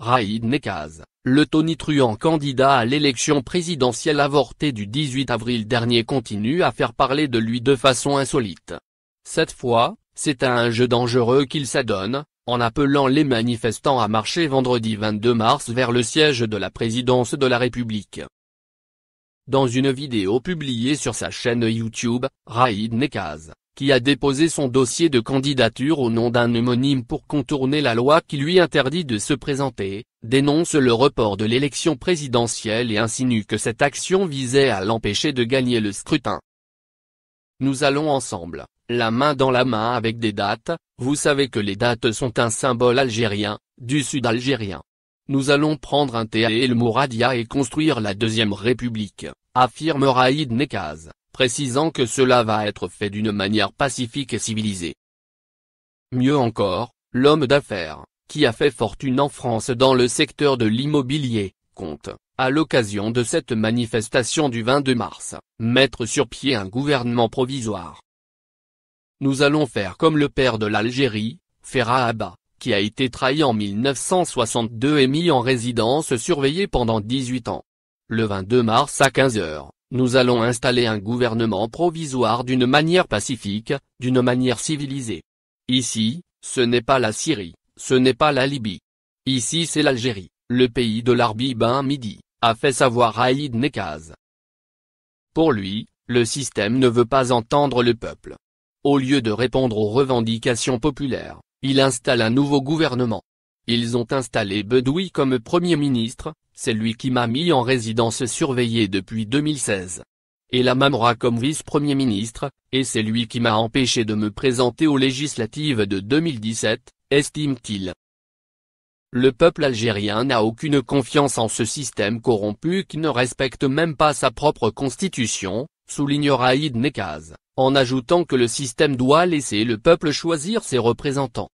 Raïd Nekaz, le tonitruant candidat à l'élection présidentielle avortée du 18 avril dernier continue à faire parler de lui de façon insolite. Cette fois, c'est à un jeu dangereux qu'il s'adonne, en appelant les manifestants à marcher vendredi 22 mars vers le siège de la présidence de la République. Dans une vidéo publiée sur sa chaîne YouTube, Raïd Nekaz, qui a déposé son dossier de candidature au nom d'un homonyme pour contourner la loi qui lui interdit de se présenter, dénonce le report de l'élection présidentielle et insinue que cette action visait à l'empêcher de gagner le scrutin. Nous allons ensemble, la main dans la main avec des dates, vous savez que les dates sont un symbole algérien, du sud algérien. Nous allons prendre un thé et le Mouradia et construire la deuxième république, affirme Raïd Nekaz précisant que cela va être fait d'une manière pacifique et civilisée. Mieux encore, l'homme d'affaires, qui a fait fortune en France dans le secteur de l'immobilier, compte, à l'occasion de cette manifestation du 22 mars, mettre sur pied un gouvernement provisoire. Nous allons faire comme le père de l'Algérie, Ferah Abba, qui a été trahi en 1962 et mis en résidence surveillée pendant 18 ans. Le 22 mars à 15 h nous allons installer un gouvernement provisoire d'une manière pacifique, d'une manière civilisée. Ici, ce n'est pas la Syrie, ce n'est pas la Libye. Ici c'est l'Algérie, le pays de l'Arbi Ben Midi, a fait savoir Haïd Nekaz. Pour lui, le système ne veut pas entendre le peuple. Au lieu de répondre aux revendications populaires, il installe un nouveau gouvernement. Ils ont installé Bedoui comme Premier ministre, c'est lui qui m'a mis en résidence surveillée depuis 2016. Et la Mamra comme vice-premier ministre, et c'est lui qui m'a empêché de me présenter aux législatives de 2017, estime-t-il. Le peuple algérien n'a aucune confiance en ce système corrompu qui ne respecte même pas sa propre constitution, souligne Raïd Nekaz, en ajoutant que le système doit laisser le peuple choisir ses représentants.